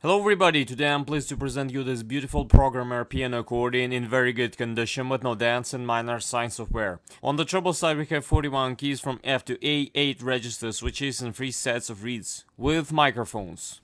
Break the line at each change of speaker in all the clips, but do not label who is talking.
Hello everybody, today I'm pleased to present you this beautiful programmer piano accordion in very good condition with no dents and minor signs of wear. On the treble side we have 41 keys from F to A, 8 register switches and 3 sets of reeds with microphones.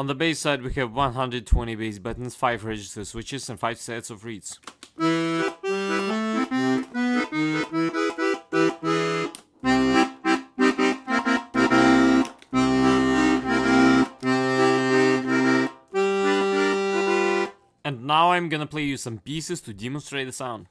On the bass side we have 120 bass buttons, 5 register switches and 5 sets of reeds. And now I'm gonna play you some pieces to demonstrate the sound.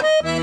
Thank you.